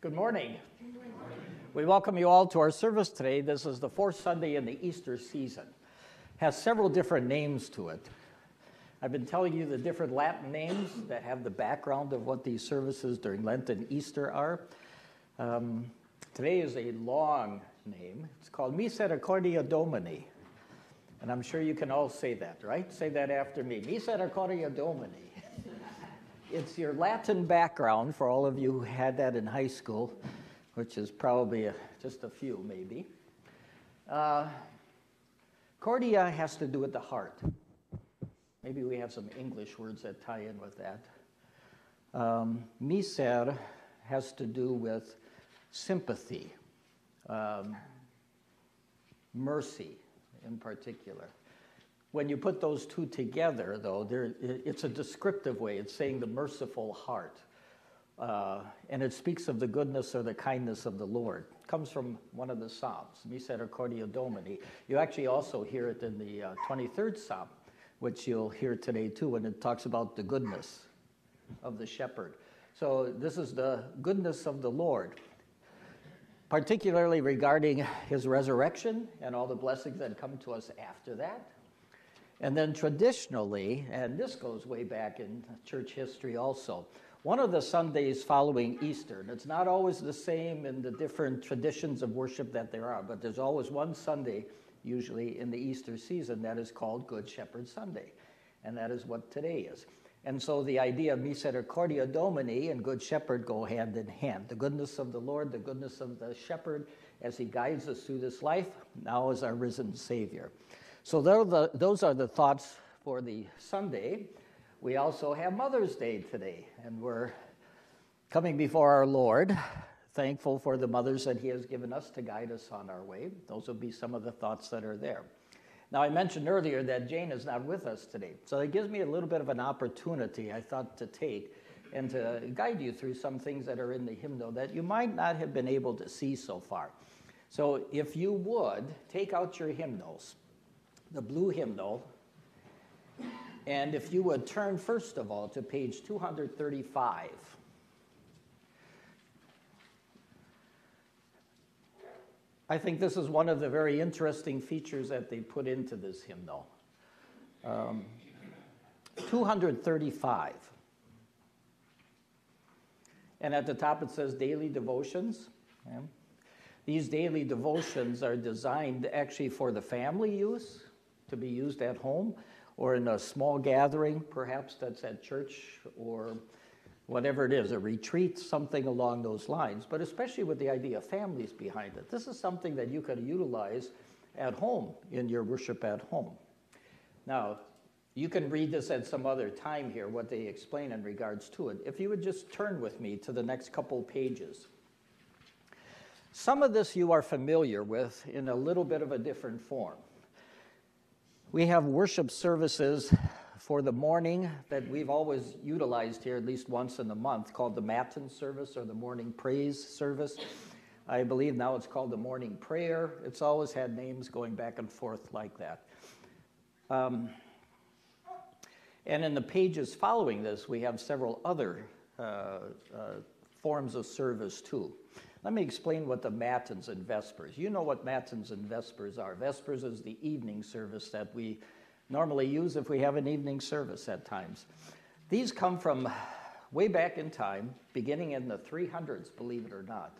Good morning. We welcome you all to our service today. This is the fourth Sunday in the Easter season. Has several different names to it. I've been telling you the different Latin names that have the background of what these services during Lent and Easter are. Um, today is a long name. It's called Misericordia Domini. And I'm sure you can all say that, right? Say that after me. Misericordia Domini. It's your Latin background for all of you who had that in high school, which is probably a, just a few, maybe. Uh, cordia has to do with the heart. Maybe we have some English words that tie in with that. Um, miser has to do with sympathy, um, mercy in particular. When you put those two together, though, it's a descriptive way. It's saying the merciful heart. Uh, and it speaks of the goodness or the kindness of the Lord. Comes from one of the Psalms, Misericordia Domini. You actually also hear it in the uh, 23rd Psalm, which you'll hear today too, when it talks about the goodness of the shepherd. So this is the goodness of the Lord, particularly regarding his resurrection and all the blessings that come to us after that. And then traditionally, and this goes way back in church history also, one of the Sundays following Easter, and it's not always the same in the different traditions of worship that there are, but there's always one Sunday, usually in the Easter season, that is called Good Shepherd Sunday. And that is what today is. And so the idea of Misericordia Domini and Good Shepherd go hand in hand. The goodness of the Lord, the goodness of the shepherd as he guides us through this life, now as our risen Savior. So the, those are the thoughts for the Sunday. We also have Mother's Day today, and we're coming before our Lord, thankful for the mothers that He has given us to guide us on our way. Those will be some of the thoughts that are there. Now, I mentioned earlier that Jane is not with us today, so it gives me a little bit of an opportunity, I thought, to take and to guide you through some things that are in the hymnal that you might not have been able to see so far. So, if you would, take out your hymnals, the blue hymnal, and if you would turn first of all to page 235. I think this is one of the very interesting features that they put into this hymnal. Um, 235. And at the top it says daily devotions. These daily devotions are designed actually for the family use, to be used at home, or in a small gathering, perhaps that's at church or whatever it is, a retreat, something along those lines, but especially with the idea of families behind it. This is something that you could utilize at home in your worship at home. Now, you can read this at some other time here, what they explain in regards to it. If you would just turn with me to the next couple pages. Some of this you are familiar with in a little bit of a different form. We have worship services for the morning that we've always utilized here at least once in the month called the Matin service or the morning praise service. I believe now it's called the morning prayer. It's always had names going back and forth like that. Um, and in the pages following this, we have several other uh, uh, forms of service too. Let me explain what the Matins and Vespers. You know what Matins and Vespers are. Vespers is the evening service that we normally use if we have an evening service at times. These come from way back in time, beginning in the 300s, believe it or not,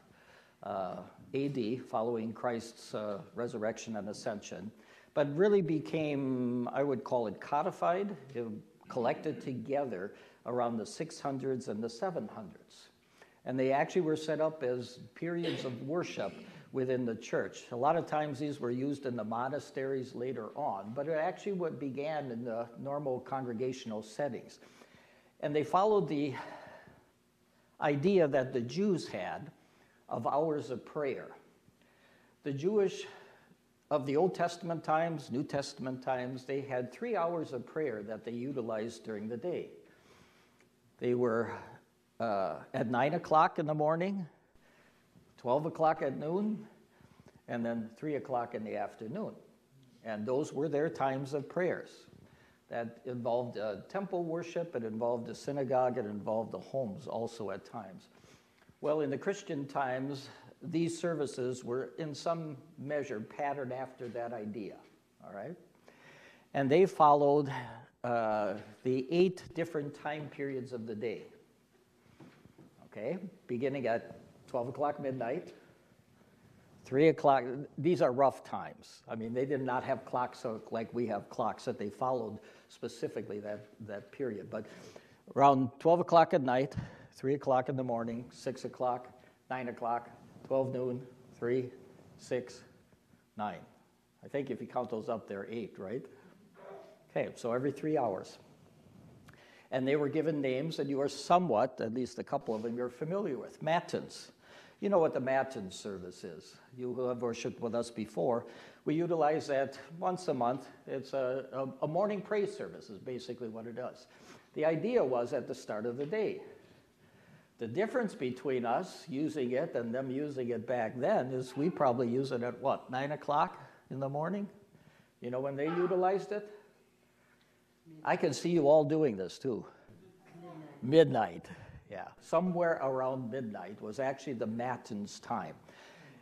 uh, AD, following Christ's uh, resurrection and ascension, but really became, I would call it codified, it collected together around the 600s and the 700s. And they actually were set up as periods of worship within the church. A lot of times these were used in the monasteries later on, but it actually what began in the normal congregational settings. And they followed the idea that the Jews had of hours of prayer. The Jewish of the Old Testament times, New Testament times, they had three hours of prayer that they utilized during the day. They were uh, at 9 o'clock in the morning, 12 o'clock at noon, and then 3 o'clock in the afternoon. And those were their times of prayers. That involved uh, temple worship, it involved the synagogue, it involved the homes also at times. Well, in the Christian times, these services were in some measure patterned after that idea, all right? And they followed uh, the eight different time periods of the day. Okay, beginning at 12 o'clock midnight, 3 o'clock, these are rough times. I mean, they did not have clocks like we have clocks that they followed specifically that, that period. But around 12 o'clock at night, 3 o'clock in the morning, 6 o'clock, 9 o'clock, 12 noon, 3, 6, 9. I think if you count those up, they're 8, right? Okay, so every three hours. And they were given names and you are somewhat, at least a couple of them, you're familiar with. Matins. You know what the Matins service is. You who have worshiped with us before, we utilize that once a month. It's a, a, a morning praise service, is basically what it does. The idea was at the start of the day. The difference between us using it and them using it back then is we probably use it at what, 9 o'clock in the morning? You know when they utilized it? I can see you all doing this too. Midnight. Yeah, somewhere around midnight was actually the matins time.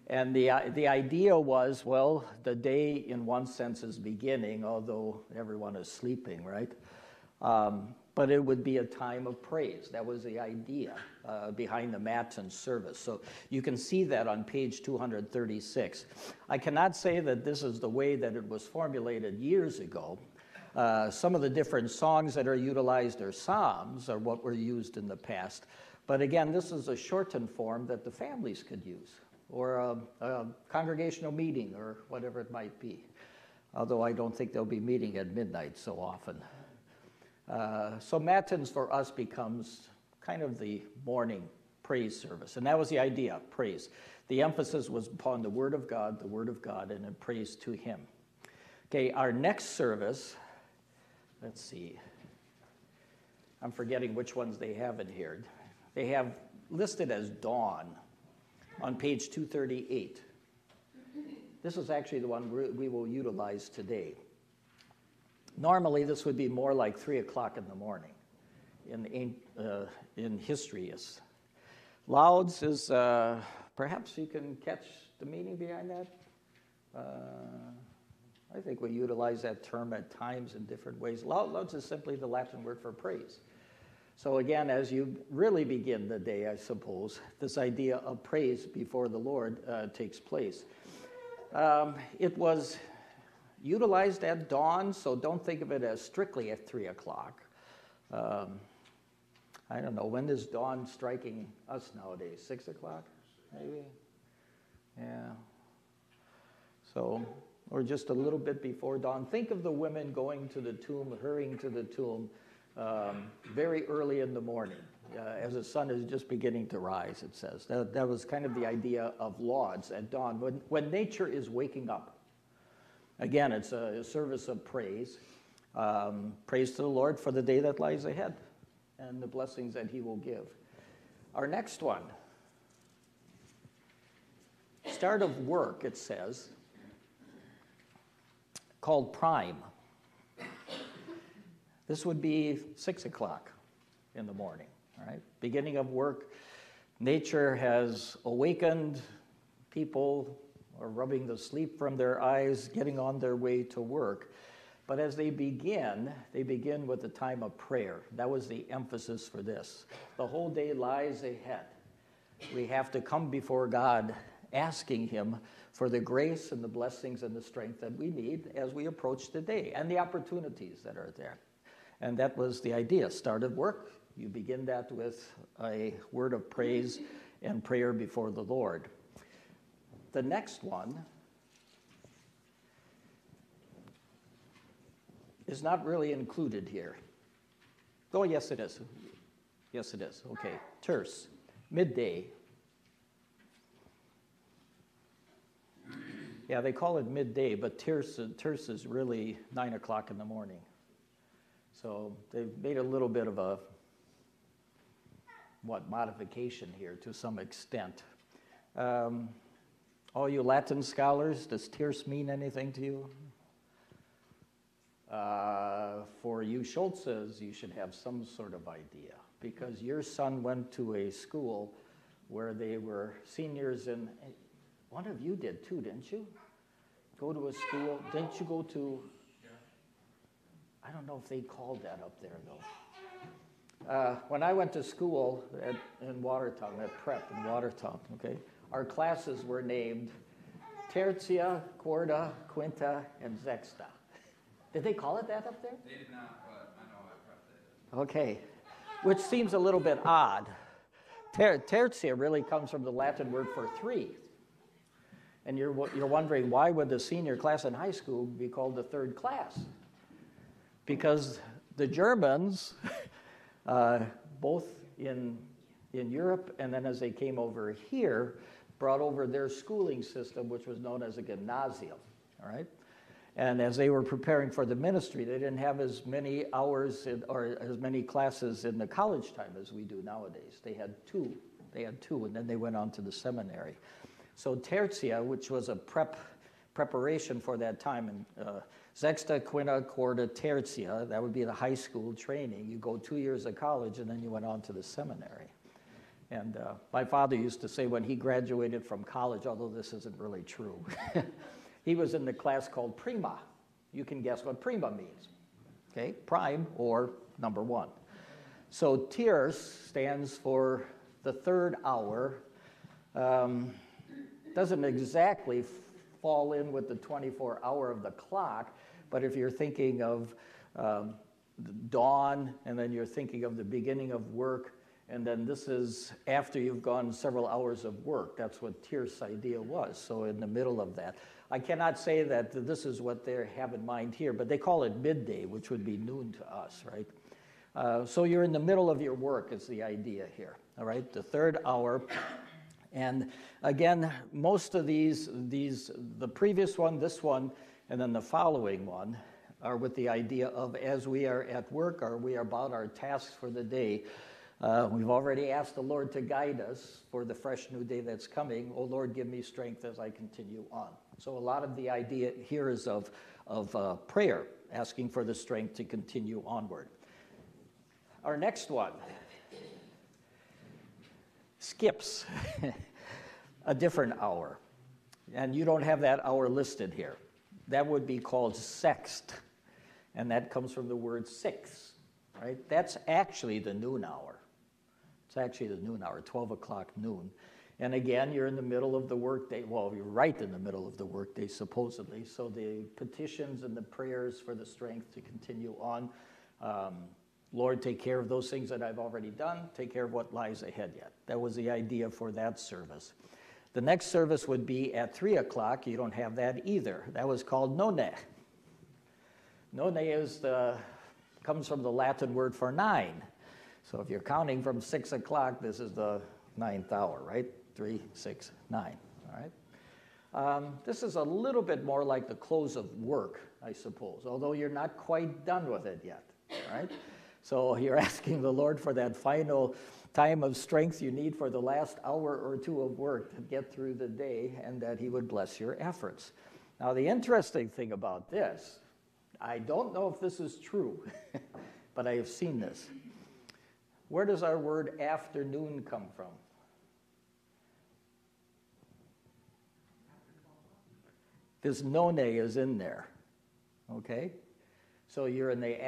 And the, uh, the idea was well, the day in one sense is beginning, although everyone is sleeping, right? Um, but it would be a time of praise. That was the idea uh, behind the Matin service. So you can see that on page 236. I cannot say that this is the way that it was formulated years ago. Uh, some of the different songs that are utilized are psalms, or what were used in the past. But again, this is a shortened form that the families could use, or a, a congregational meeting, or whatever it might be. Although I don't think they'll be meeting at midnight so often. Uh, so Matins for us becomes kind of the morning praise service. And that was the idea praise. The emphasis was upon the Word of God, the Word of God, and in praise to Him. Okay, our next service let's see. I'm forgetting which ones they have in here. They have listed as dawn on page 238. This is actually the one we will utilize today. Normally, this would be more like 3 o'clock in the morning in, uh, in history. Lauds is, uh, perhaps you can catch the meaning behind that? Uh, I think we utilize that term at times in different ways. Lauds is simply the Latin word for praise. So, again, as you really begin the day, I suppose, this idea of praise before the Lord uh, takes place. Um, it was utilized at dawn, so don't think of it as strictly at 3 o'clock. Um, I don't know, when is dawn striking us nowadays? 6 o'clock, maybe? Yeah. So, or just a little bit before dawn. Think of the women going to the tomb, hurrying to the tomb um, very early in the morning. Uh, as the sun is just beginning to rise, it says. That, that was kind of the idea of lauds at dawn, when, when nature is waking up. Again, it's a, a service of praise. Um, praise to the Lord for the day that lies ahead and the blessings that He will give. Our next one start of work, it says called prime. This would be six o'clock in the morning, right? Beginning of work. Nature has awakened. People are rubbing the sleep from their eyes, getting on their way to work. But as they begin, they begin with a time of prayer. That was the emphasis for this. The whole day lies ahead. We have to come before God asking Him for the grace and the blessings and the strength that we need as we approach the day and the opportunities that are there. And that was the idea. Started work, you begin that with a word of praise and prayer before the Lord. The next one is not really included here. Oh, yes, it is. Yes, it is. Okay. Terce, midday, Yeah, they call it midday, but Terce is really 9 o'clock in the morning. So they've made a little bit of a, what, modification here to some extent. Um, all you Latin scholars, does Terce mean anything to you? Uh, for you Schultzes, you should have some sort of idea because your son went to a school where they were seniors in. One of you did too, didn't you? Go to a school. Didn't you go to? I don't know if they called that up there though. Uh, when I went to school at, in Watertown, at prep in Watertown, okay, our classes were named Tertia, Quarta, Quinta, and Sexta. Did they call it that up there? They did not, but I know I prep Okay, which seems a little bit odd. Ter- tertia really comes from the Latin word for three. And you're, you're wondering why would the senior class in high school be called the third class? Because the Germans, uh, both in, in Europe and then as they came over here, brought over their schooling system, which was known as a gymnasium. All right? And as they were preparing for the ministry, they didn't have as many hours in, or as many classes in the college time as we do nowadays. They had two. They had two, and then they went on to the seminary. So tertia, which was a prep preparation for that time, and uh, sexta, quinta, quarta, tertia, that would be the high school training. You go two years of college, and then you went on to the seminary. And uh, my father used to say when he graduated from college, although this isn't really true, he was in the class called prima. You can guess what prima means. Okay, prime or number one. So tierce stands for the third hour. Um, doesn't exactly fall in with the 24 hour of the clock, but if you're thinking of um, dawn and then you're thinking of the beginning of work, and then this is after you've gone several hours of work. That's what tierce idea was. So in the middle of that. I cannot say that this is what they have in mind here, but they call it midday, which would be noon to us, right? Uh, so you're in the middle of your work is the idea here, all right? The third hour. And again, most of these, these, the previous one, this one, and then the following one are with the idea of as we are at work or we are about our tasks for the day, uh, we've already asked the Lord to guide us for the fresh new day that's coming. Oh Lord, give me strength as I continue on. So, a lot of the idea here is of, of uh, prayer, asking for the strength to continue onward. Our next one skips a different hour. And you don't have that hour listed here. That would be called sext, and that comes from the word six, right? That's actually the noon hour. It's actually the noon hour, 12 o'clock noon. And again, you're in the middle of the workday. Well, you're right in the middle of the workday, supposedly. So the petitions and the prayers for the strength to continue on. Um, Lord, take care of those things that I've already done. Take care of what lies ahead yet. That was the idea for that service. The next service would be at 3 o'clock. You don't have that either. That was called none. None is the, comes from the Latin word for nine. So if you're counting from six o'clock, this is the ninth hour, right? Three, six, nine. All right. Um, this is a little bit more like the close of work, I suppose, although you're not quite done with it yet. All right. So you're asking the Lord for that final time of strength you need for the last hour or two of work to get through the day, and that He would bless your efforts. Now, the interesting thing about this, I don't know if this is true, but I have seen this. Where does our word afternoon come from? This none is in there. Okay? So you're in the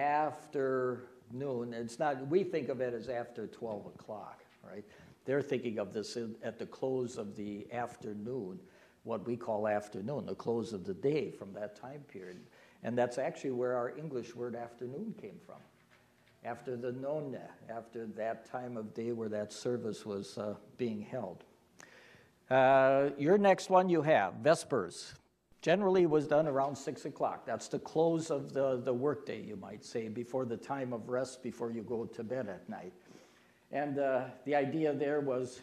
afternoon. It's not, we think of it as after 12 o'clock, right? They're thinking of this at the close of the afternoon, what we call afternoon, the close of the day from that time period. And that's actually where our English word afternoon came from after the nona, after that time of day where that service was uh, being held. Uh, your next one you have, Vespers. Generally it was done around 6 o'clock. That's the close of the, the workday, you might say, before the time of rest, before you go to bed at night. And uh, the idea there was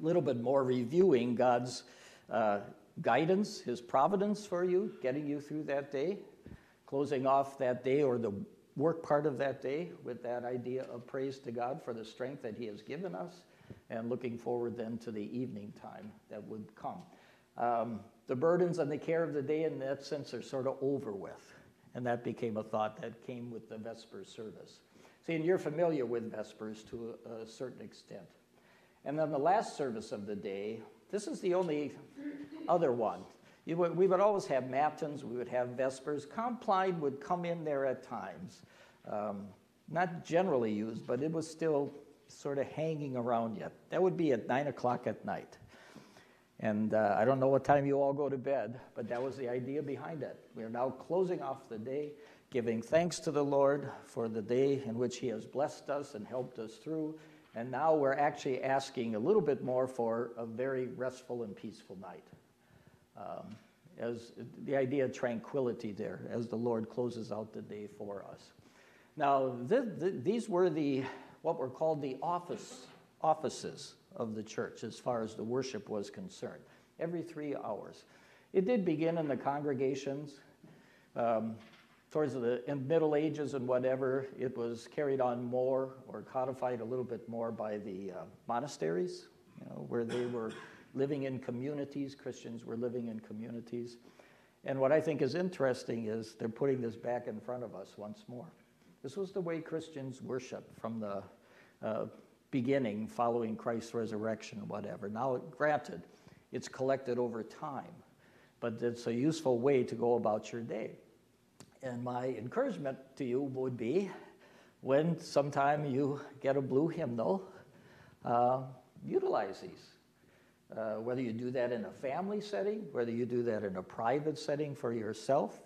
a little bit more reviewing God's uh, guidance, His providence for you, getting you through that day, closing off that day or the work part of that day with that idea of praise to God for the strength that He has given us, and looking forward then to the evening time that would come. Um, the burdens and the care of the day, in that sense, are sort of over with. And that became a thought that came with the Vespers service. See, and you're familiar with Vespers to a, certain extent. And then the last service of the day, this is the only other one. Would, we would always have matins, we would have vespers. Compline would come in there at times. Um, not generally used, but it was still sort of hanging around yet. That would be at 9 o'clock at night. And uh, I don't know what time you all go to bed, but that was the idea behind it. We are now closing off the day, giving thanks to the Lord for the day in which He has blessed us and helped us through. And now we're actually asking a little bit more for a very restful and peaceful night. Um, as the idea of tranquility there as the Lord closes out the day for us. Now, th- th- these were the what were called the office offices of the church as far as the worship was concerned. Every three hours, it did begin in the congregations. Um, towards the Middle Ages and whatever, it was carried on more or codified a little bit more by the uh, monasteries, you know, where they were living in communities. Christians were living in communities. And what I think is interesting is they're putting this back in front of us once more. This was the way Christians worshiped from the uh, beginning, following Christ's resurrection, whatever. Now, granted, it's collected over time, but it's a useful way to go about your day. And my encouragement to you would be when sometime you get a blue hymnal, uh, utilize these. Uh, whether you do that in a family setting, whether you do that in a private setting for yourself,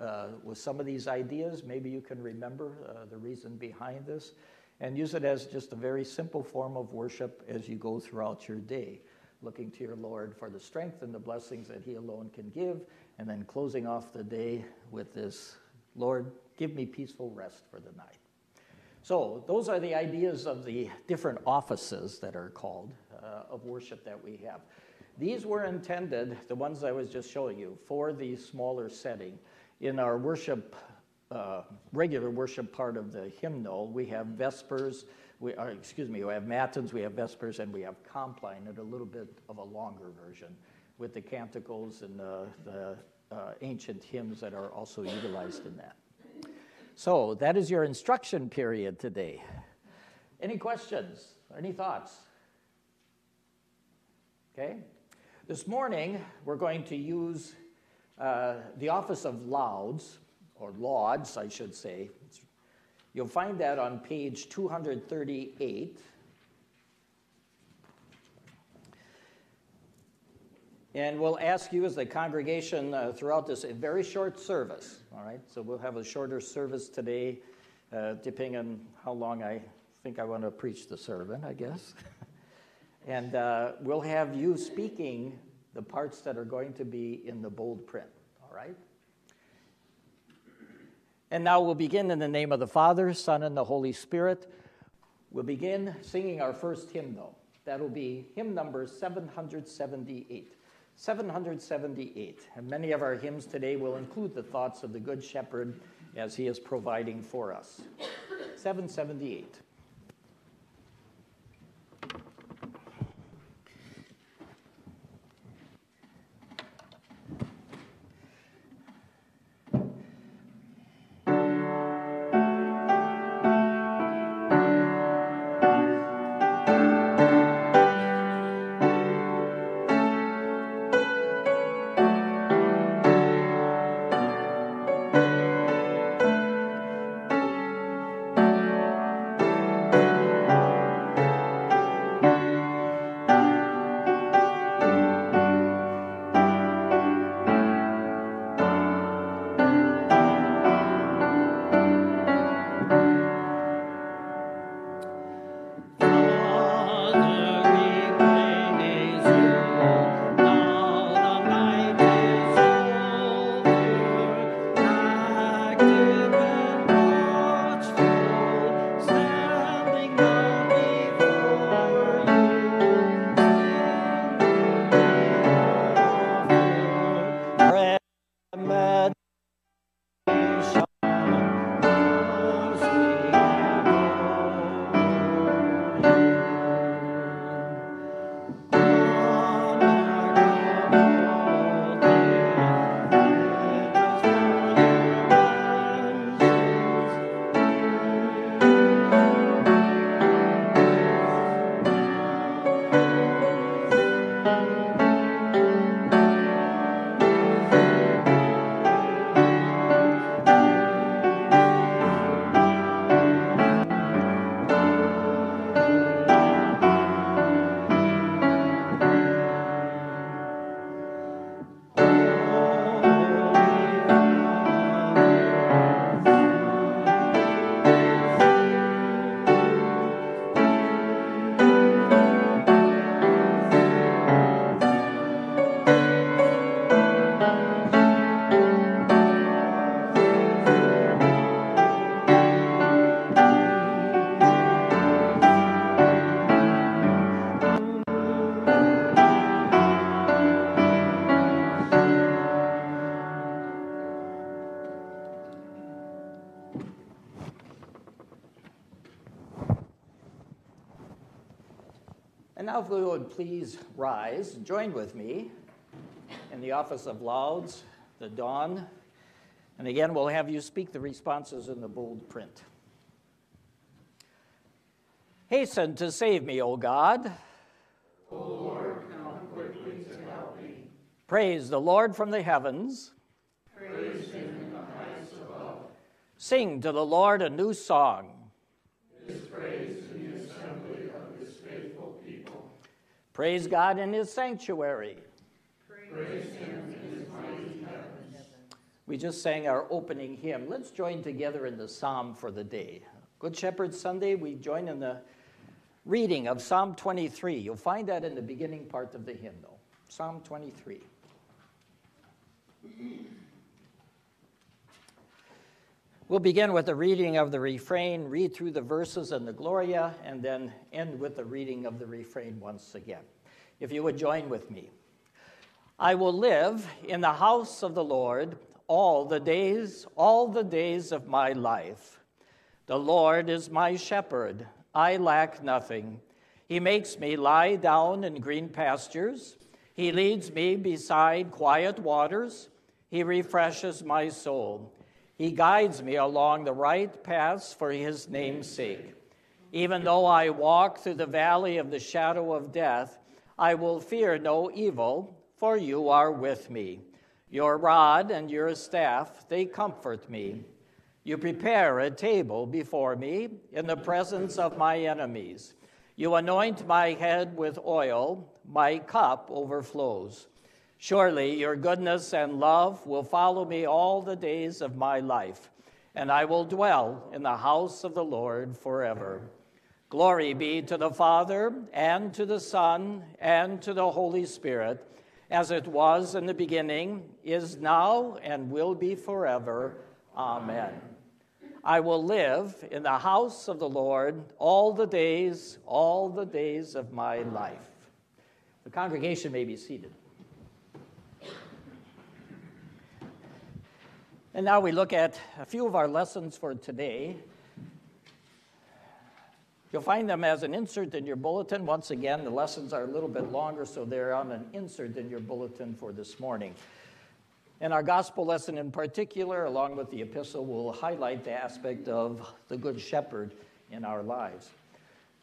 uh, with some of these ideas, maybe you can remember uh, the reason behind this and use it as just a very simple form of worship as you go throughout your day, looking to your Lord for the strength and the blessings that He alone can give, and then closing off the day with this Lord, give me peaceful rest for the night. So, those are the ideas of the different offices that are called uh, of worship that we have. These were intended, the ones I was just showing you, for the smaller setting. In our worship, uh, regular worship part of the hymnal, we have Vespers, we are, excuse me, we have Matins, we have Vespers, and we have Compline, and a little bit of a longer version with the canticles and the, the uh, ancient hymns that are also utilized in that. So that is your instruction period today. Any questions? Any thoughts? Okay. This morning, we're going to use uh, the office of lauds, or lauds, I should say. You'll find that on page 238. And we'll ask you as the congregation uh, throughout this a very short service, all right? So we'll have a shorter service today, uh, depending on how long I think I want to preach the sermon, I guess. and uh, we'll have you speaking the parts that are going to be in the bold print, all right? And now we'll begin in the name of the Father, Son, and the Holy Spirit. We'll begin singing our first hymnal. That'll be hymn number 778. 778. And many of our hymns today will include the thoughts of the Good Shepherd as he is providing for us. 778. Now, if we would please rise, join with me in the office of Lauds, the dawn. And again, we'll have you speak the responses in the bold print. Hasten to save me, O God. O Lord, come quickly to help me. Praise the Lord from the heavens. Praise him in the heights above. Sing to the Lord a new song. His praise in the assembly of his faithful people. Praise God in his sanctuary. We just sang our opening hymn. Let's join together in the psalm for the day. Good Shepherd Sunday, we join in the reading of Psalm 23. You'll find that in the beginning part of the hymnal. Psalm 23. We'll begin with the reading of the refrain, read through the verses and the Gloria, and then end with the reading of the refrain once again. If you would join with me. I will live in the house of the Lord all the days, all the days of my life. The Lord is my shepherd, I lack nothing. He makes me lie down in green pastures. He leads me beside quiet waters. He refreshes my soul. He guides me along the right paths for his name's sake. Even though I walk through the valley of the shadow of death, I will fear no evil, for you are with me. Your rod and your staff, they comfort me. You prepare a table before me in the presence of my enemies. You anoint my head with oil, my cup overflows. Surely your goodness and love will follow me all the days of my life, and I will dwell in the house of the Lord forever. Glory be to the Father, and to the Son, and to the Holy Spirit, as it was in the beginning, is now, and will be forever. Amen. I will live in the house of the Lord all the days, all the days of my life. The congregation may be seated. And now we look at a few of our lessons for today. You'll find them as an insert in your bulletin. Once again, the lessons are a little bit longer, so they're on an insert in your bulletin for this morning. And our gospel lesson in particular, along with the epistle, will highlight the aspect of the Good Shepherd in our lives.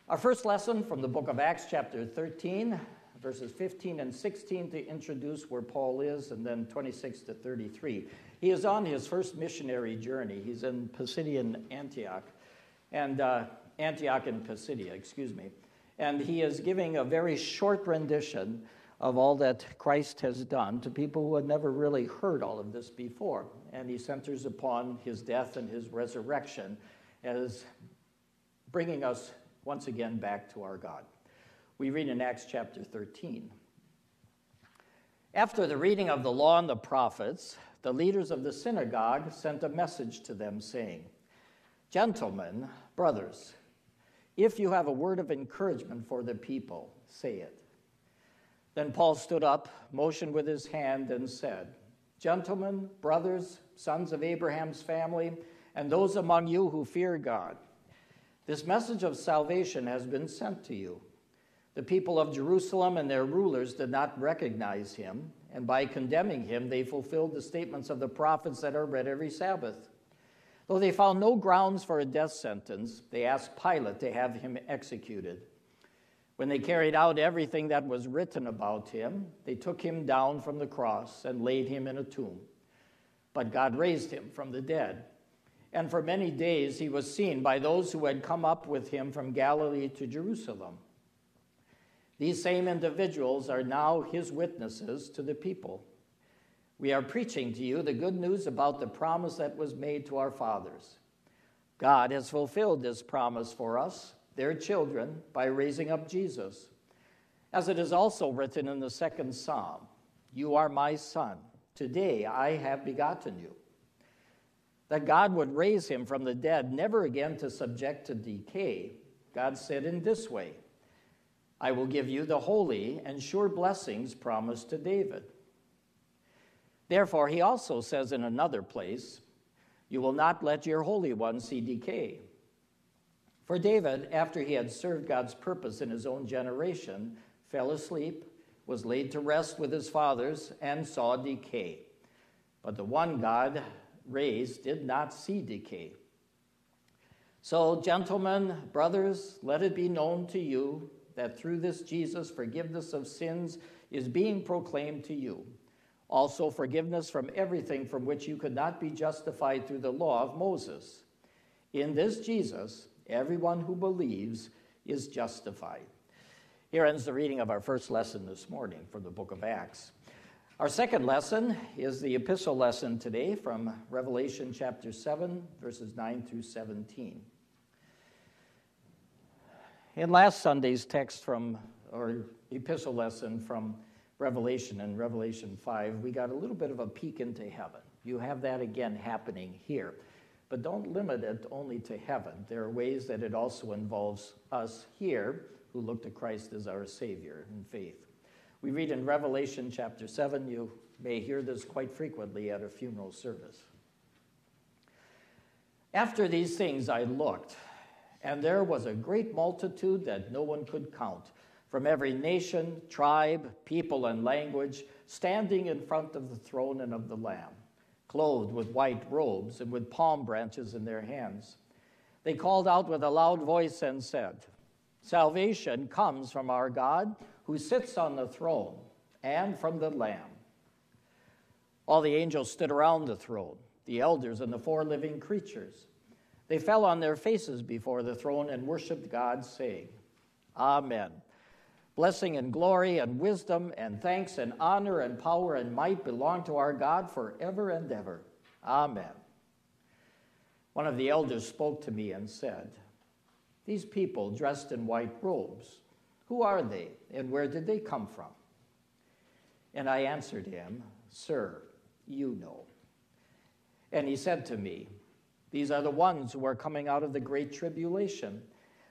Our first lesson from the book of Acts, chapter 13, verses 15 and 16, to introduce where Paul is, and then 26 to 33. He is on his first missionary journey. He's in Pisidian Antioch, and uh, Antioch in Pisidia, excuse me. And he is giving a very short rendition of all that Christ has done to people who had never really heard all of this before. And he centers upon his death and his resurrection as bringing us once again back to our God. We read in Acts chapter 13. After the reading of the law and the prophets, the leaders of the synagogue sent a message to them saying, Gentlemen, brothers, if you have a word of encouragement for the people, say it. Then Paul stood up, motioned with his hand, and said, Gentlemen, brothers, sons of Abraham's family, and those among you who fear God, this message of salvation has been sent to you. The people of Jerusalem and their rulers did not recognize him, and by condemning him, they fulfilled the statements of the prophets that are read every Sabbath. Though they found no grounds for a death sentence, they asked Pilate to have him executed. When they carried out everything that was written about him, they took him down from the cross and laid him in a tomb. But God raised him from the dead. And for many days he was seen by those who had come up with him from Galilee to Jerusalem. These same individuals are now his witnesses to the people. We are preaching to you the good news about the promise that was made to our fathers. God has fulfilled this promise for us their children by raising up Jesus. As it is also written in the second psalm You are my son. Today I have begotten you. That God would raise him from the dead, never again to subject to decay, God said in this way I will give you the holy and sure blessings promised to David. Therefore, he also says in another place, You will not let your Holy One see decay. For David, after he had served God's purpose in his own generation, fell asleep, was laid to rest with his fathers, and saw decay. But the one God raised did not see decay. So, gentlemen, brothers, let it be known to you that through this Jesus, forgiveness of sins is being proclaimed to you. Also, forgiveness from everything from which you could not be justified through the law of Moses. In this Jesus, everyone who believes is justified. Here ends the reading of our first lesson this morning from the book of Acts. Our second lesson is the epistle lesson today from Revelation chapter 7, verses 9 through 17. In last Sunday's text from, or epistle lesson from Revelation in Revelation 5, we got a little bit of a peek into heaven. You have that again happening here. But don't limit it only to heaven. There are ways that it also involves us here who look to Christ as our Savior in faith. We read in Revelation chapter 7, you may hear this quite frequently at a funeral service. After these things I looked, and there was a great multitude that no one could count, from every nation, tribe, people, and language, standing in front of the throne and of the Lamb, clothed with white robes and with palm branches in their hands. They called out with a loud voice and said, Salvation comes from our God who sits on the throne and from the Lamb. All the angels stood around the throne, the elders and the four living creatures. They fell on their faces before the throne and worshiped God, saying, Amen. Blessing and glory and wisdom and thanks and honor and power and might belong to our God forever and ever. Amen. One of the elders spoke to me and said, These people dressed in white robes, who are they and where did they come from? And I answered him, Sir, you know. And he said to me, These are the ones who are coming out of the great tribulation.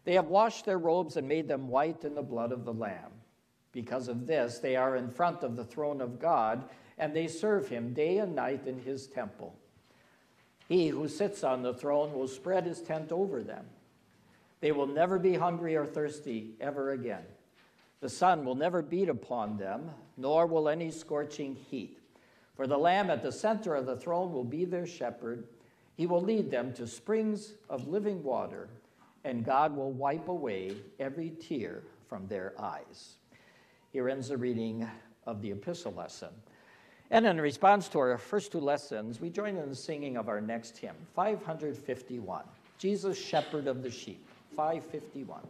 They have washed their robes and made them white in the blood of the Lamb. Because of this, they are in front of the throne of God, and they serve him day and night in his temple. He who sits on the throne will spread his tent over them. They will never be hungry or thirsty ever again. The sun will never beat upon them, nor will any scorching heat. For the Lamb at the center of the throne will be their shepherd. He will lead them to springs of living water, and God will wipe away every tear from their eyes. Here ends the reading of the epistle lesson. And in response to our first two lessons, we join in the singing of our next hymn, 551 Jesus, Shepherd of the Sheep. 551.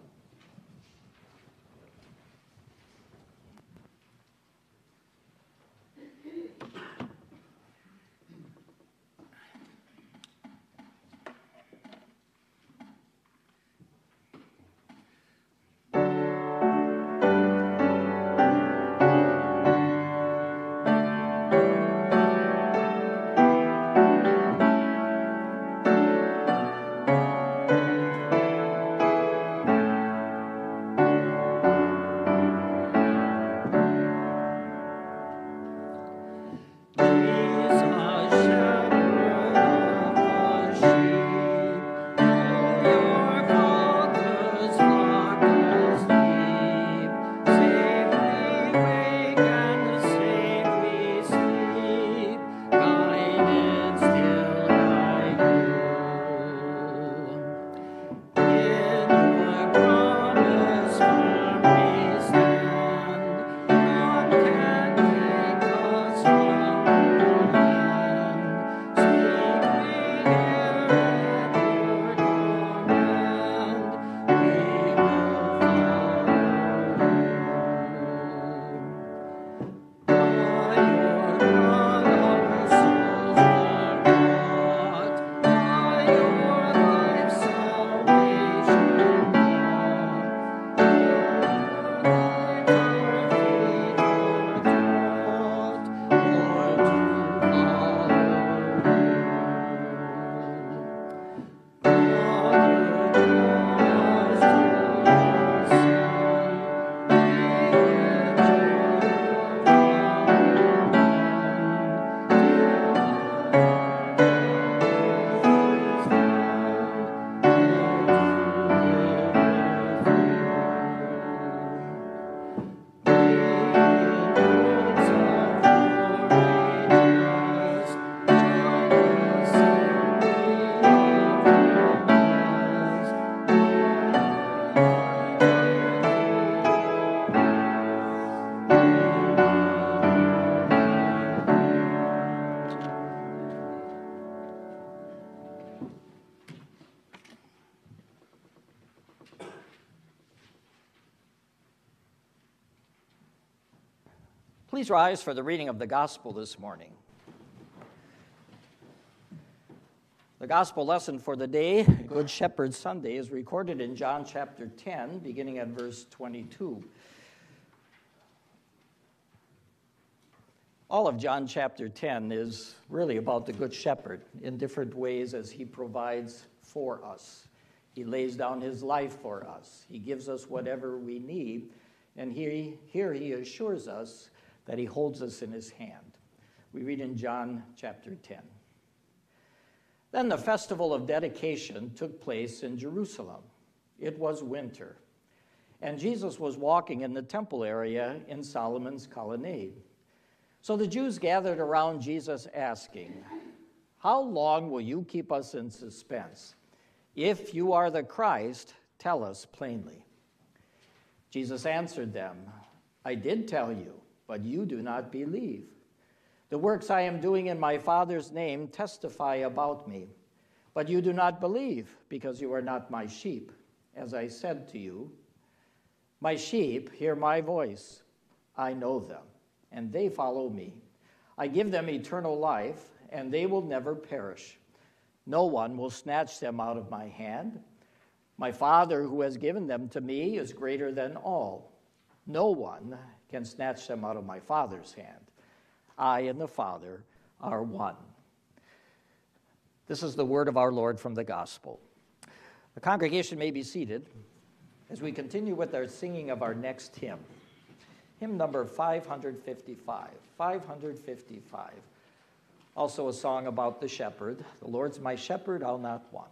Please rise for the reading of the gospel this morning. The gospel lesson for the day, Good Shepherd Sunday, is recorded in John chapter 10, beginning at verse 22. All of John chapter 10 is really about the Good Shepherd in different ways as he provides for us. He lays down his life for us, he gives us whatever we need, and he, here he assures us that he holds us in his hand. We read in John chapter 10. Then the festival of dedication took place in Jerusalem. It was winter, and Jesus was walking in the temple area in Solomon's colonnade. So the Jews gathered around Jesus, asking, How long will you keep us in suspense? If you are the Christ, tell us plainly. Jesus answered them, I did tell you, but you do not believe. The works I am doing in my Father's name testify about me, but you do not believe because you are not my sheep, as I said to you. My sheep hear my voice. I know them and they follow me. I give them eternal life, and they will never perish. No one will snatch them out of my hand. My Father, who has given them to me, is greater than all. No one can snatch them out of my Father's hand. I and the Father are one. This is the word of our Lord from the Gospel. The congregation may be seated as we continue with our singing of our next hymn hymn number 555. 555. Also, a song about the shepherd. The Lord's my shepherd, I'll not want.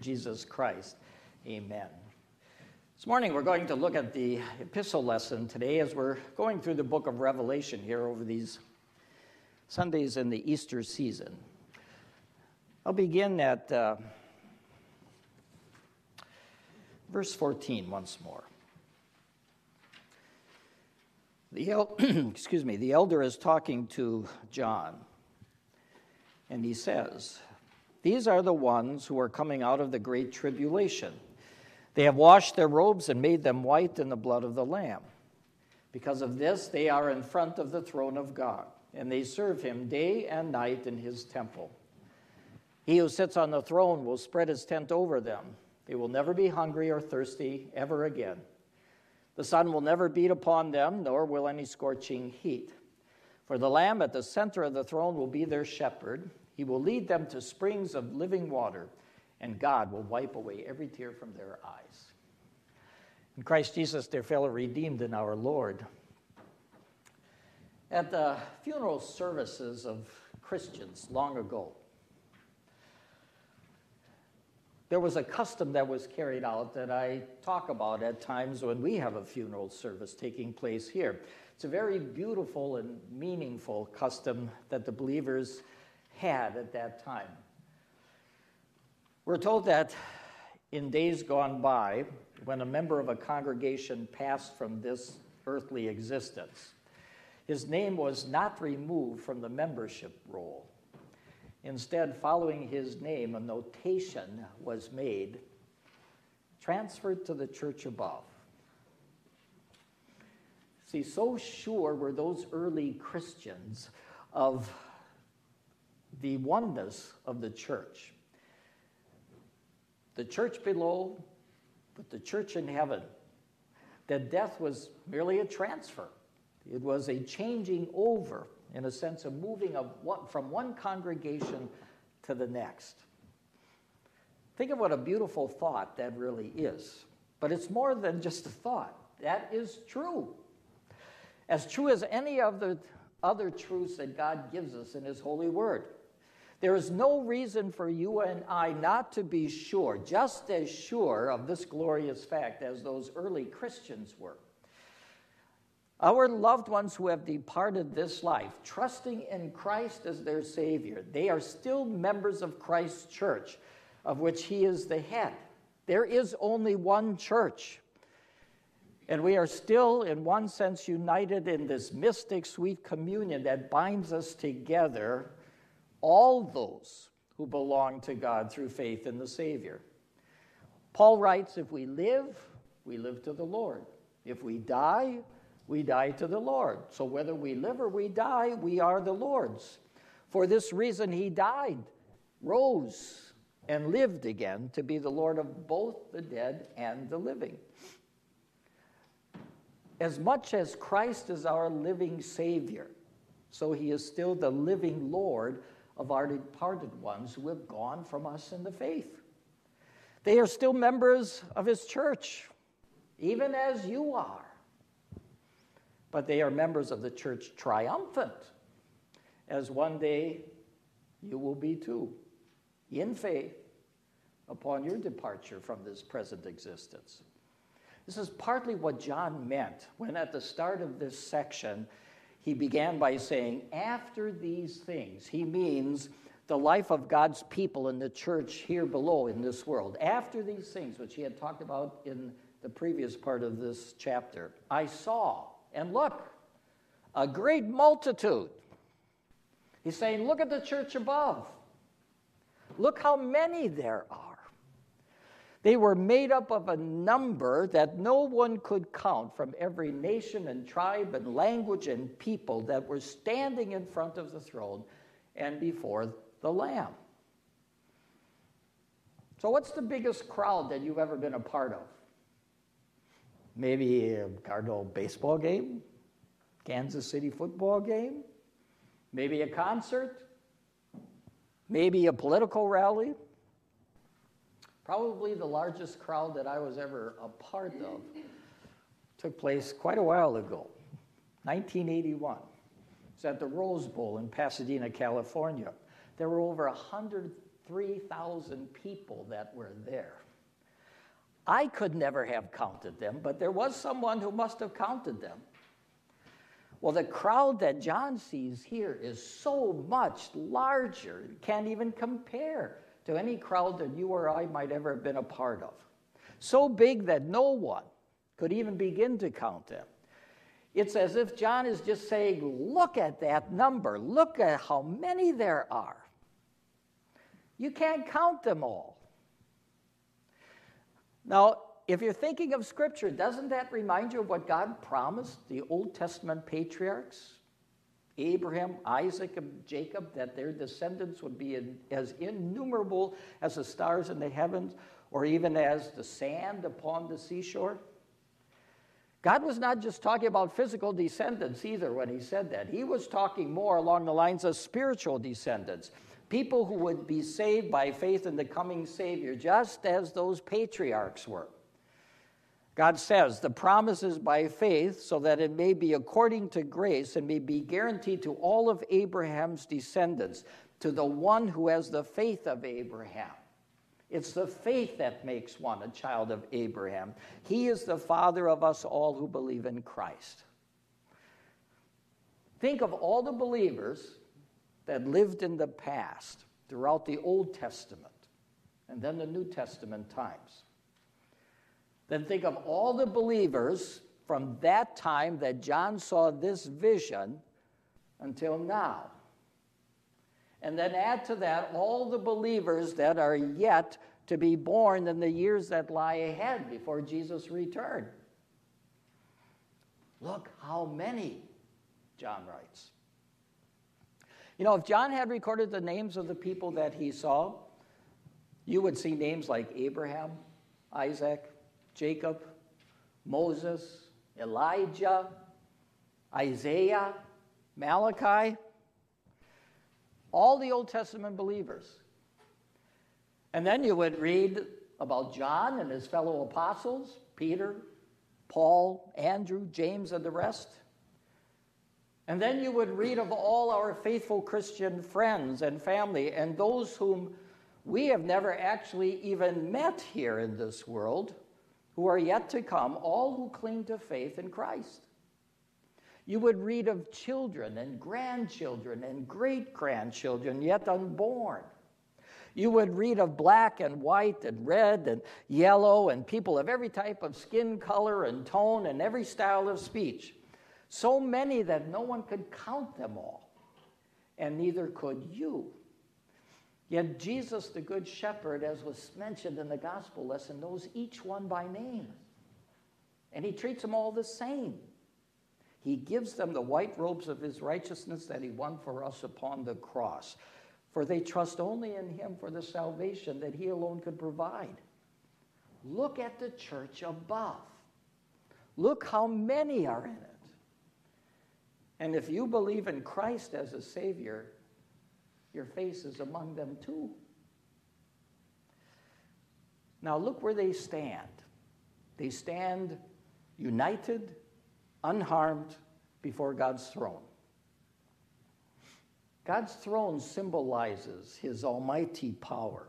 Jesus Christ. Amen. This morning we're going to look at the epistle lesson today as we're going through the book of Revelation here over these Sundays in the Easter season. I'll begin at uh, verse 14 once more. The el- excuse me, the elder is talking to John, and he says, These are the ones who are coming out of the great tribulation. They have washed their robes and made them white in the blood of the Lamb. Because of this, they are in front of the throne of God, and they serve him day and night in his temple. He who sits on the throne will spread his tent over them. They will never be hungry or thirsty ever again. The sun will never beat upon them, nor will any scorching heat. For the Lamb at the center of the throne will be their shepherd. He will lead them to springs of living water, and God will wipe away every tear from their eyes. In Christ Jesus, dear fellow redeemed in our Lord. At the funeral services of Christians long ago, there was a custom that was carried out that I talk about at times when we have a funeral service taking place here. It's a very beautiful and meaningful custom that the believers had at that time. We're told that in days gone by, when a member of a congregation passed from this earthly existence, his name was not removed from the membership roll. Instead, following his name, a notation was made, transferred to the church above. See, so sure were those early Christians of the oneness of the church. The church below, but the church in heaven. That death was merely a transfer, it was a changing over in a sense a moving of what, from one congregation to the next. Think of what a beautiful thought that really is. But it's more than just a thought, that is true. As true as any of the other truths that God gives us in His holy word. There is no reason for you and I not to be sure, just as sure of this glorious fact as those early Christians were. Our loved ones who have departed this life, trusting in Christ as their Savior, they are still members of Christ's church, of which He is the head. There is only one church. And we are still, in one sense, united in this mystic sweet communion that binds us together, all those who belong to God through faith in the Savior. Paul writes if we live, we live to the Lord. If we die, we die to the Lord. So whether we live or we die, we are the Lord's. For this reason, he died, rose, and lived again to be the Lord of both the dead and the living. As much as Christ is our living Savior, so he is still the living Lord of our departed ones who have gone from us in the faith. They are still members of his church, even as you are but they are members of the church triumphant, as one day you will be too, in faith, upon your departure from this present existence. This is partly what John meant when, at the start of this section, he began by saying, After these things, he means the life of God's people in the church here below in this world. After these things, which he had talked about in the previous part of this chapter, I saw and look, a great multitude. He's saying, Look at the church above. Look how many there are. They were made up of a number that no one could count from every nation and tribe and language and people that were standing in front of the throne and before the Lamb. So, what's the biggest crowd that you've ever been a part of? Maybe a Cardinal baseball game, Kansas City football game, maybe a concert, maybe a political rally. Probably the largest crowd that I was ever a part of took place quite a while ago, 1981. It's at the Rose Bowl in Pasadena, California. There were over 103,000 people that were there. I could never have counted them, but there was someone who must have counted them. Well, the crowd that John sees here is so much larger, can't even compare to any crowd that you or I might ever have been a part of. So big that no one could even begin to count them. It's as if John is just saying, Look at that number, look at how many there are. You can't count them all. Now, if you're thinking of Scripture, doesn't that remind you of what God promised the Old Testament patriarchs? Abraham, Isaac, and Jacob, that their descendants would be as innumerable as the stars in the heavens or even as the sand upon the seashore? God was not just talking about physical descendants either when he said that. He was talking more along the lines of spiritual descendants, people who would be saved by faith in the coming Savior, just as those patriarchs were. God says, the promise is by faith, so that it may be according to grace and may be guaranteed to all of Abraham's descendants, to the one who has the faith of Abraham. It's the faith that makes one a child of Abraham. He is the father of us all who believe in Christ. Think of all the believers that lived in the past throughout the Old Testament and then the New Testament times. Then think of all the believers from that time that John saw this vision until now. And then add to that all the believers that are yet to be born in the years that lie ahead before Jesus' return. Look how many, John writes. You know, if John had recorded the names of the people that he saw, you would see names like Abraham, Isaac, Jacob, Moses, Elijah, Isaiah, Malachi all the Old Testament believers. And then you would read about John and his fellow apostles, Peter, Paul, Andrew, James, and the rest. And then you would read of all our faithful Christian friends and family and those whom we have never actually even met here in this world, who are yet to come, all who cling to faith in Christ. You would read of children and grandchildren and great grandchildren yet unborn. You would read of black and white and red and yellow and people of every type of skin color and tone and every style of speech. So many that no one could count them all, and neither could you. Yet Jesus, the Good Shepherd, as was mentioned in the gospel lesson, knows each one by name. And he treats them all the same. He gives them the white robes of his righteousness that he won for us upon the cross. For they trust only in him for the salvation that he alone could provide. Look at the church above. Look how many are in it. And if you believe in Christ as a Savior, your among them too. Now look where they stand. They stand united unharmed before God's throne. God's throne symbolizes his almighty power.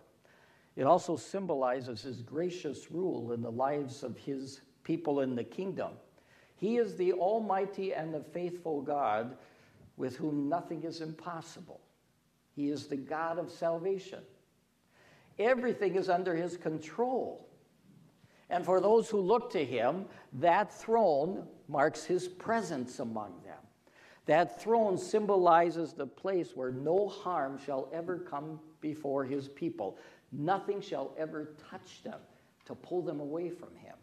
It also symbolizes his gracious rule in the lives of his people in the kingdom. He is the almighty and the faithful God with whom nothing is impossible. He is the God of salvation. Everything is under his control. And for those who look to him, that throne marks his presence among them. That throne symbolizes the place where no harm shall ever come before his people. Nothing shall ever touch them to pull them away from him.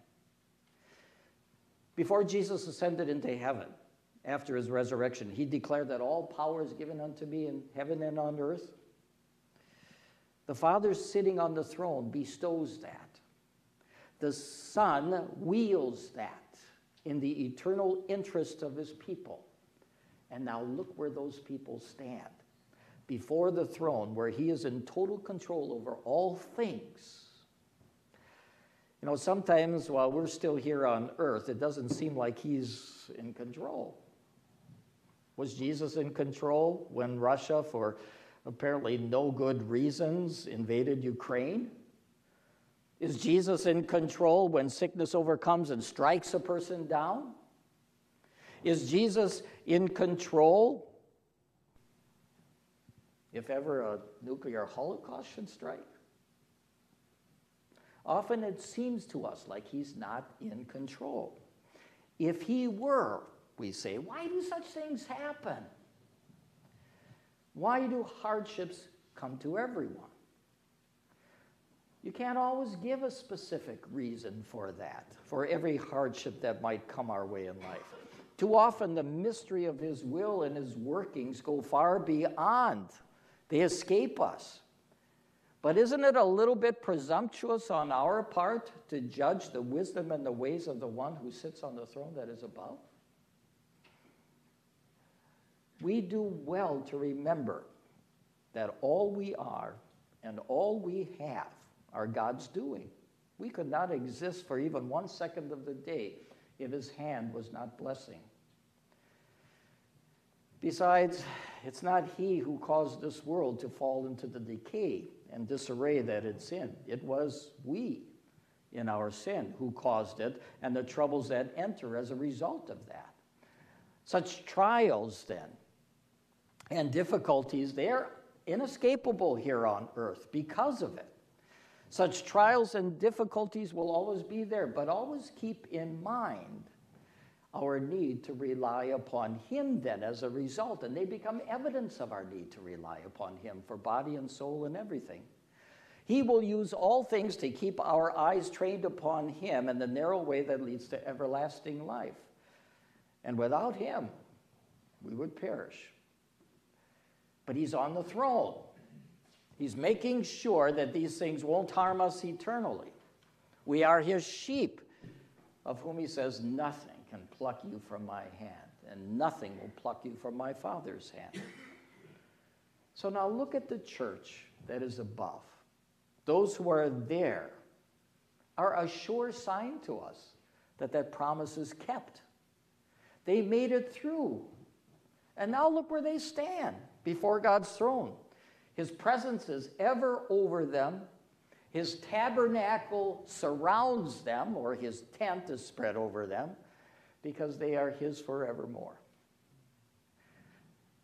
Before Jesus ascended into heaven, after his resurrection, he declared that all power is given unto me in heaven and on earth. The Father sitting on the throne bestows that. The Son wields that in the eternal interest of his people. And now look where those people stand before the throne, where he is in total control over all things. You know, sometimes while we're still here on earth, it doesn't seem like he's in control. Was Jesus in control when Russia, for apparently no good reasons, invaded Ukraine? Is Jesus in control when sickness overcomes and strikes a person down? Is Jesus in control if ever a nuclear holocaust should strike? Often it seems to us like he's not in control. If he were, we say, why do such things happen? Why do hardships come to everyone? You can't always give a specific reason for that, for every hardship that might come our way in life. Too often, the mystery of His will and His workings go far beyond, they escape us. But isn't it a little bit presumptuous on our part to judge the wisdom and the ways of the one who sits on the throne that is above? We do well to remember that all we are and all we have are God's doing. We could not exist for even one second of the day if His hand was not blessing. Besides, it's not He who caused this world to fall into the decay and disarray that it's in. It was we in our sin who caused it and the troubles that enter as a result of that. Such trials, then, and difficulties, they're inescapable here on earth because of it. Such trials and difficulties will always be there, but always keep in mind our need to rely upon Him then as a result, and they become evidence of our need to rely upon Him for body and soul and everything. He will use all things to keep our eyes trained upon Him and the narrow way that leads to everlasting life. And without Him, we would perish. But He's on the throne. He's making sure that these things won't harm us eternally. We are His sheep, of whom He says, Nothing can pluck you from my hand, and nothing will pluck you from my Father's hand. So now look at the church that is above. Those who are there are a sure sign to us that that promise is kept. They made it through. And now look where they stand before God's throne. His presence is ever over them. His tabernacle surrounds them, or his tent is spread over them because they are His forevermore.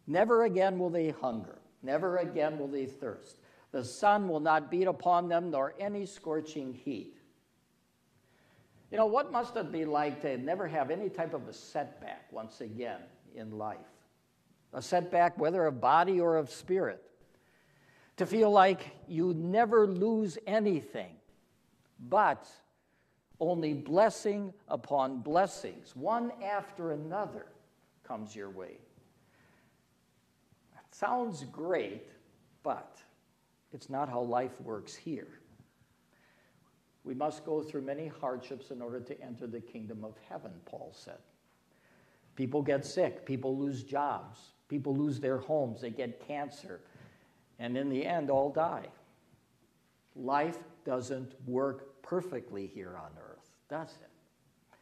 Never again will they hunger, never again will they thirst. The sun will not beat upon them, nor any scorching heat. You know, what must it be like to never have any type of a setback once again in life? A setback, whether of body or of spirit. To feel like you never lose anything, but only blessing upon blessings, one after another, comes your way. That sounds great, but it's not how life works here. We must go through many hardships in order to enter the kingdom of heaven, Paul said. People get sick, people lose jobs, people lose their homes, they get cancer, and in the end, all die. Life doesn't work perfectly here on earth does it?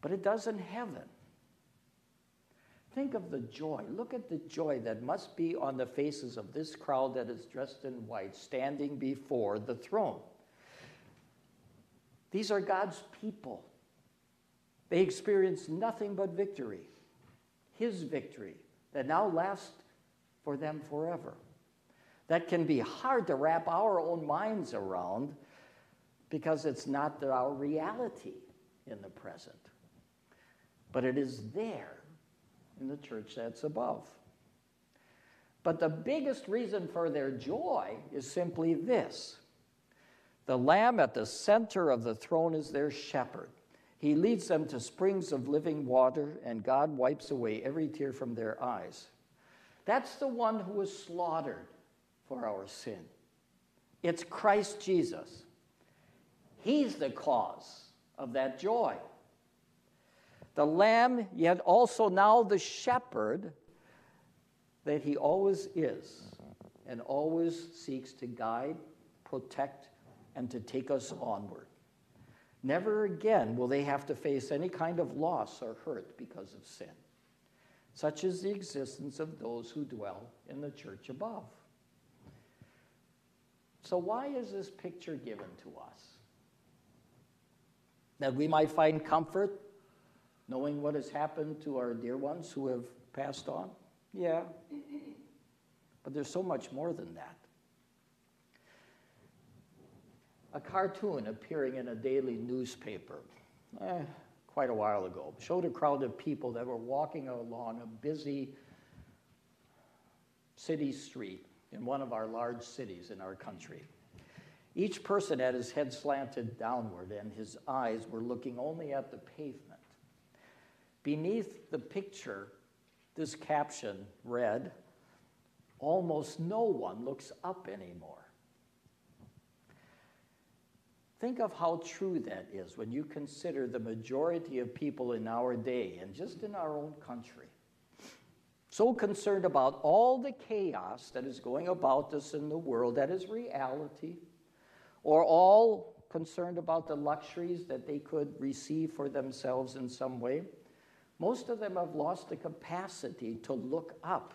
But it does in heaven. Think of the joy. Look at the joy that must be on the faces of this crowd that is dressed in white, standing before the throne. These are God's people. They experience nothing but victory, His victory, that now last for them forever. That can be hard to wrap our own minds around because it's not our reality in the present. But it is there in the church that's above. But the biggest reason for their joy is simply this the Lamb at the center of the throne is their shepherd. He leads them to springs of living water, and God wipes away every tear from their eyes. That's the one who was slaughtered for our sin. It's Christ Jesus. He's the cause of that joy. The lamb, yet also now the shepherd that he always is and always seeks to guide, protect, and to take us onward. Never again will they have to face any kind of loss or hurt because of sin. such is the existence of those who dwell in the church above. So, why is this picture given to us? That we might find comfort knowing what has happened to our dear ones who have passed on? Yeah. But there's so much more than that. A cartoon appearing in a daily newspaper eh, quite a while ago showed a crowd of people that were walking along a busy city street in one of our large cities in our country. Each person had his head slanted downward and his eyes were looking only at the pavement. Beneath the picture, this caption read, Almost no one looks up anymore. Think of how true that is when you consider the majority of people in our day and just in our own country. So concerned about all the chaos that is going about us in the world, that is reality, or all concerned about the luxuries that they could receive for themselves in some way. Most of them have lost the capacity to look up,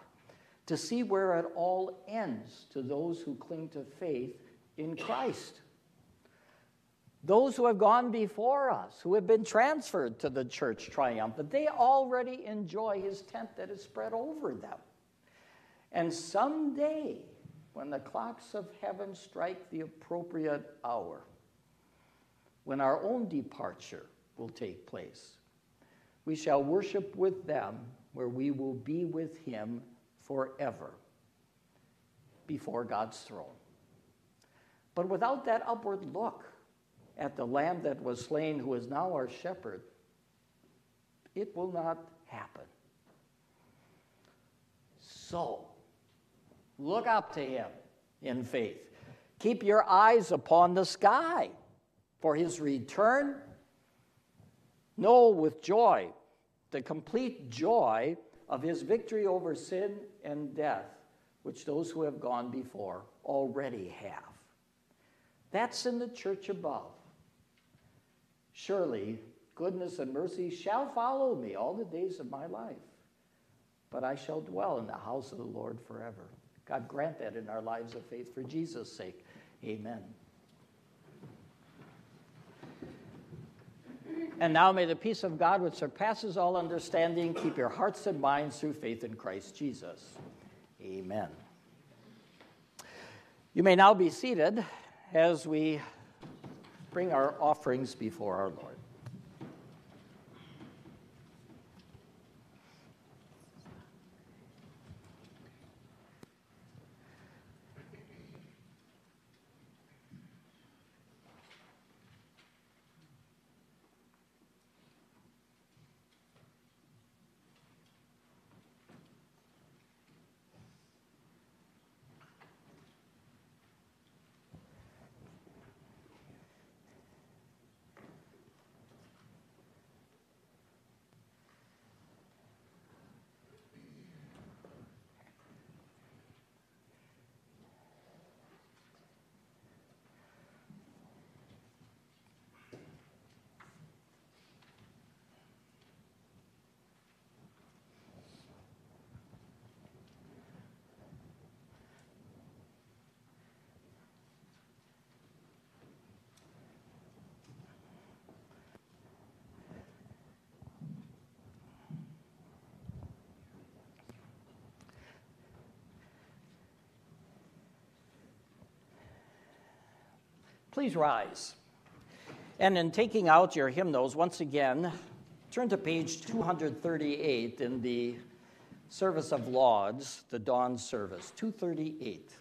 to see where it all ends to those who cling to faith in Christ. Those who have gone before us, who have been transferred to the church triumphant, they already enjoy his tent that is spread over them. And someday, when the clocks of heaven strike the appropriate hour, when our own departure will take place, we shall worship with them where we will be with him forever before God's throne. But without that upward look, at the Lamb that was slain, who is now our shepherd, it will not happen. So, look up to him in faith. Keep your eyes upon the sky for his return. Know with joy the complete joy of his victory over sin and death, which those who have gone before already have. That's in the church above. Surely goodness and mercy shall follow me all the days of my life, but I shall dwell in the house of the Lord forever. God grant that in our lives of faith for Jesus' sake. Amen. And now may the peace of God, which surpasses all understanding, keep your hearts and minds through faith in Christ Jesus. Amen. You may now be seated as we bring our offerings before our Lord. Please rise. And in taking out your hymnals, once again, turn to page 238 in the Service of Lauds, the Dawn Service, 238.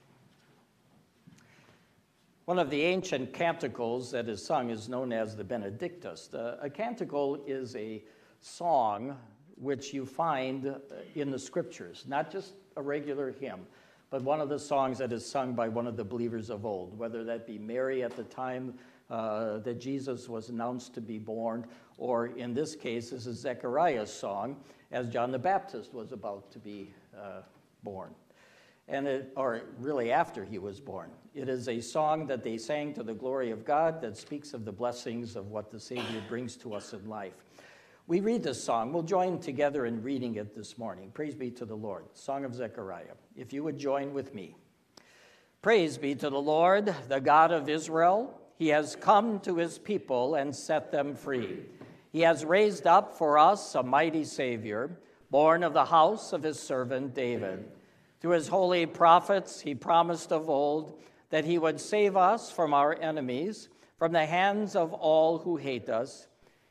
One of the ancient canticles that is sung is known as the Benedictus. The, a canticle is a song which you find in the scriptures, not just a regular hymn but one of the songs that is sung by one of the believers of old, whether that be Mary at the time uh, that Jesus was announced to be born, or in this case, this is Zechariah's song as John the Baptist was about to be uh, born. And it, or really after he was born. It is a song that they sang to the glory of God that speaks of the blessings of what the Savior brings to us in life. We read this song. We'll join together in reading it this morning. Praise be to the Lord. Song of Zechariah. If you would join with me. Praise be to the Lord, the God of Israel. He has come to his people and set them free. He has raised up for us a mighty Savior, born of the house of his servant David. Through his holy prophets, he promised of old that he would save us from our enemies, from the hands of all who hate us.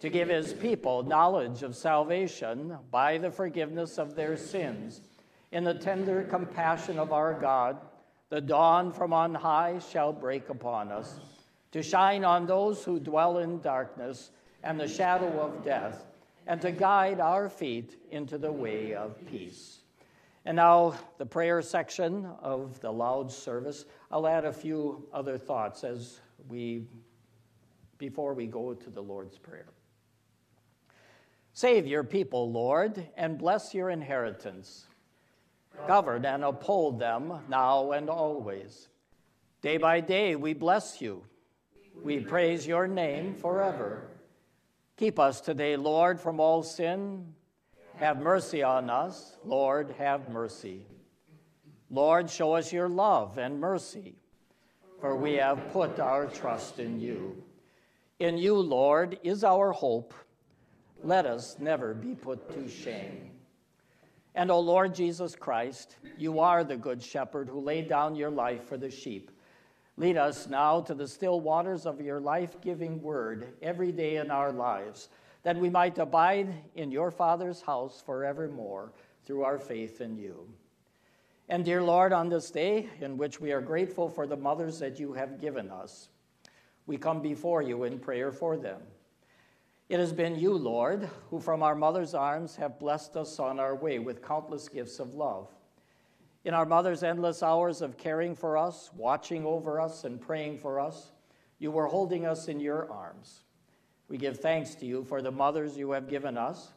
to give his people knowledge of salvation by the forgiveness of their sins. In the tender compassion of our God, the dawn from on high shall break upon us, to shine on those who dwell in darkness and the shadow of death, and to guide our feet into the way of peace. And now, the prayer section of the Lauds service. I'll add a few other thoughts as we, before we go to the Lord's Prayer. Save your people, Lord, and bless your inheritance. Govern and uphold them now and always. Day by day, we bless you. We praise your name forever. Keep us today, Lord, from all sin have mercy on us, Lord, have mercy. Lord, show us your love and mercy, for we have put our trust in you. In you, Lord, is our hope. Let us never be put to shame. And, O Lord Jesus Christ, you are the good shepherd who laid down your life for the sheep. Lead us now to the still waters of your life giving word every day in our lives that we might abide in your Father's house forevermore through our faith in you. And dear Lord, on this day in which we are grateful for the mothers that you have given us, we come before you in prayer for them. It has been you, Lord, who from our mother's arms have blessed us on our way with countless gifts of love. In our mother's endless hours of caring for us, watching over us, and praying for us, you were holding us in your arms. We give thanks to you for the mothers you have given us.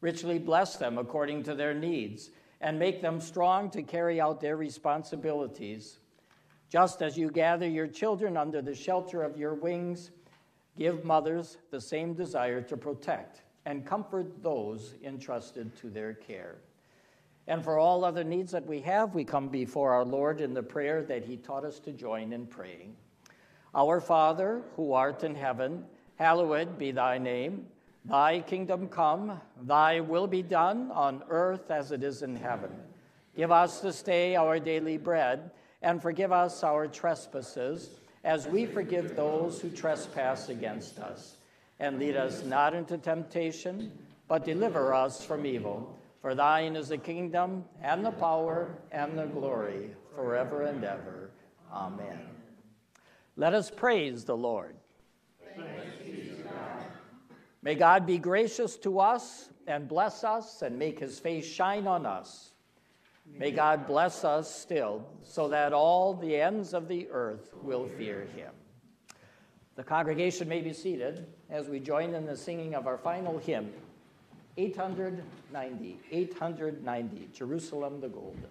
Richly bless them according to their needs and make them strong to carry out their responsibilities. Just as you gather your children under the shelter of your wings, give mothers the same desire to protect and comfort those entrusted to their care. And for all other needs that we have, we come before our Lord in the prayer that He taught us to join in praying. Our Father, who art in heaven, Hallowed be thy name. Thy kingdom come, thy will be done on earth as it is in heaven. Give us this day our daily bread, and forgive us our trespasses, as we forgive those who trespass against us. And lead us not into temptation, but deliver us from evil. For thine is the kingdom, and the power, and the glory, forever and ever. Amen. Let us praise the Lord. May God be gracious to us and bless us and make his face shine on us. May God bless us still, so that all the ends of the earth will fear him. The congregation may be seated as we join in the singing of our final hymn, 890, 890, Jerusalem the Golden.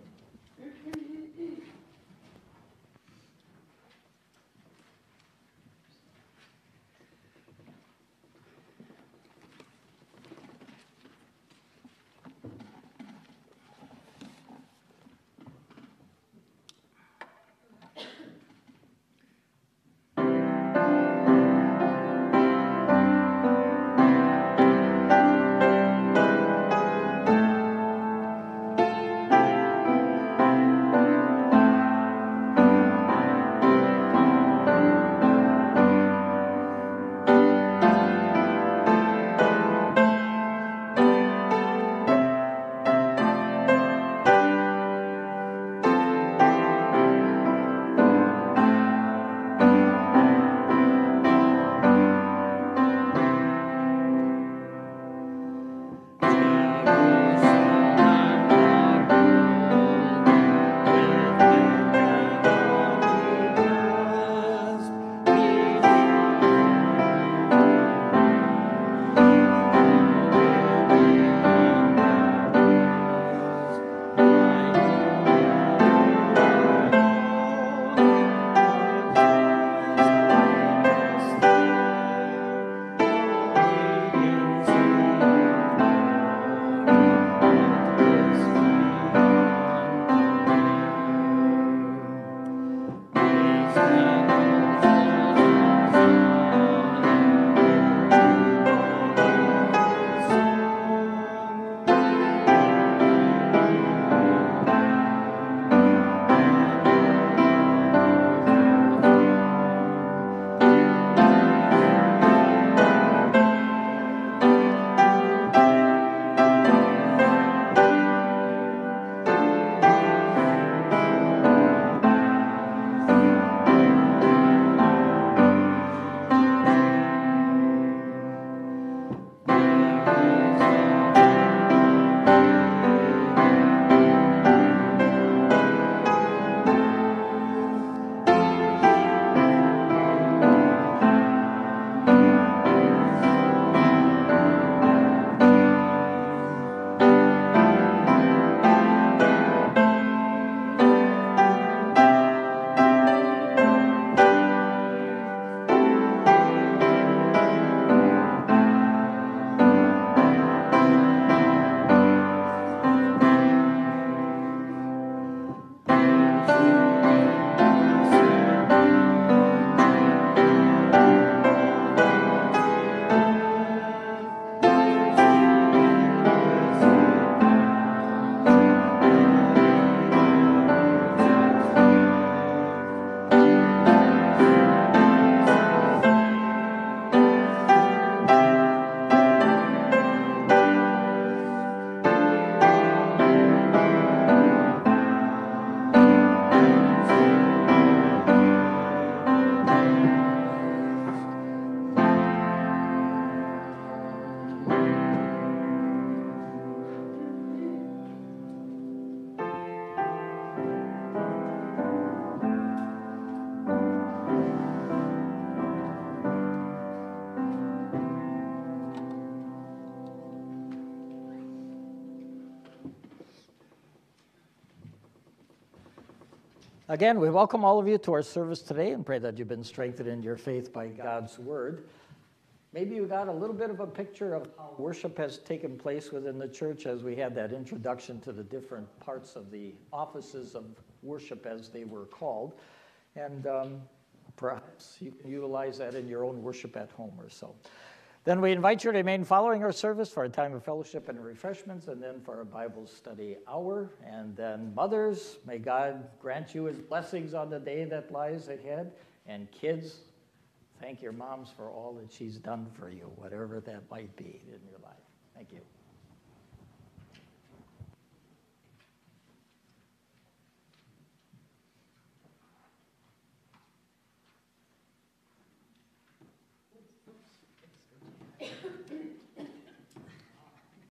Again, we welcome all of you to our service today and pray that you've been strengthened in your faith by God's word. Maybe you got a little bit of a picture of how worship has taken place within the church as we had that introduction to the different parts of the offices of worship as they were called. And um, perhaps you can utilize that in your own worship at home or so. Then we invite you to remain following our service for a time of fellowship and refreshments, and then for a Bible study hour. And then, mothers, may God grant you his blessings on the day that lies ahead. And kids, thank your moms for all that she's done for you, whatever that might be in your life.